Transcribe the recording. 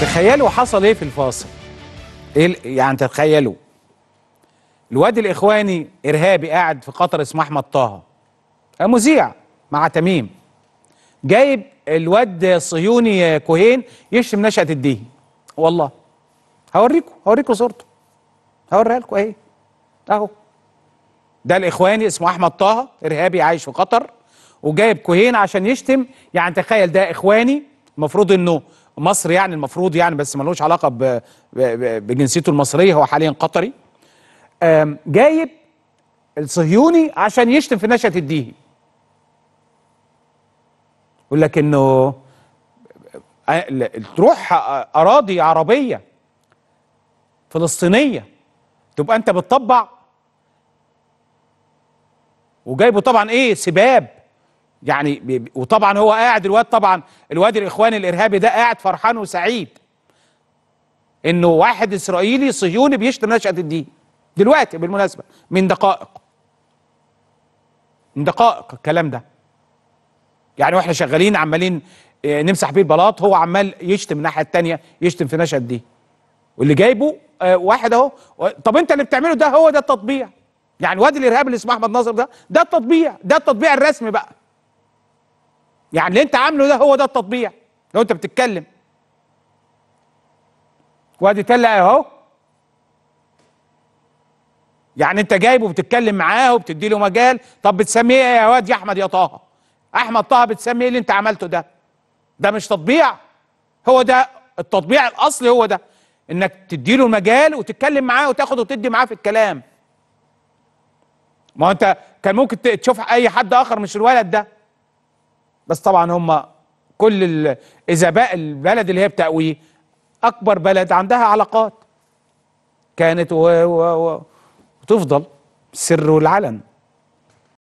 تخيلوا حصل إيه في الفاصل؟ إيه يعني تخيلوا. الواد الإخواني إرهابي قاعد في قطر اسمه أحمد طه. مذيع مع تميم. جايب الواد الصهيوني كوهين يشتم نشأة الدين. والله. هوريكم هوريكم صورته. هوريها لكم أهي. أهو. ده الإخواني اسمه أحمد طه إرهابي عايش في قطر وجايب كوهين عشان يشتم. يعني تخيل ده إخواني المفروض إنه مصر يعني المفروض يعني بس ملوش علاقة بجنسيته المصرية هو حاليا قطري. جايب الصهيوني عشان يشتم في نشأة الدين. يقول لك إنه آه، تروح آه، أراضي عربية فلسطينية تبقى أنت بتطبع. وجايبه طبعا إيه سباب. يعني وطبعا هو قاعد الواد طبعا الواد الاخواني الإرهابي ده قاعد فرحان وسعيد إنه واحد إسرائيلي صهيوني بيشتم نشأة الدين. دلوقتي بالمناسبة من دقائق. من دقائق الكلام ده. يعني وإحنا شغالين عمالين آه، نمسح بيه البلاط هو عمال يشتم الناحية الثانية يشتم في نشأة الدين. واللي جايبه آه، واحد أهو. طب أنت اللي بتعمله ده هو ده التطبيع. يعني واد الارهاب اللي اسمه أحمد ناصر ده ده التطبيع ده التطبيع الرسمي بقى. يعني اللي انت عامله ده هو ده التطبيع. لو انت بتتكلم. وادي تلا اهو. يعني انت جايبه وبتتكلم معاه وبتدي له مجال. طب بتسميه إيه يا واد؟ يا احمد يا طه. احمد طه بتسميه اللي انت عملته ده. ده مش تطبيع. هو ده التطبيع الاصلي هو ده. انك تدي له المجال وتتكلم معاه وتاخد وتدي معاه في الكلام. ما انت كان ممكن تشوف اي حد اخر مش الولد ده. بس طبعا هم كل إذا بقى البلد اللي هي بتأويه أكبر بلد عندها علاقات. كانت و... وتفضل السر والعلن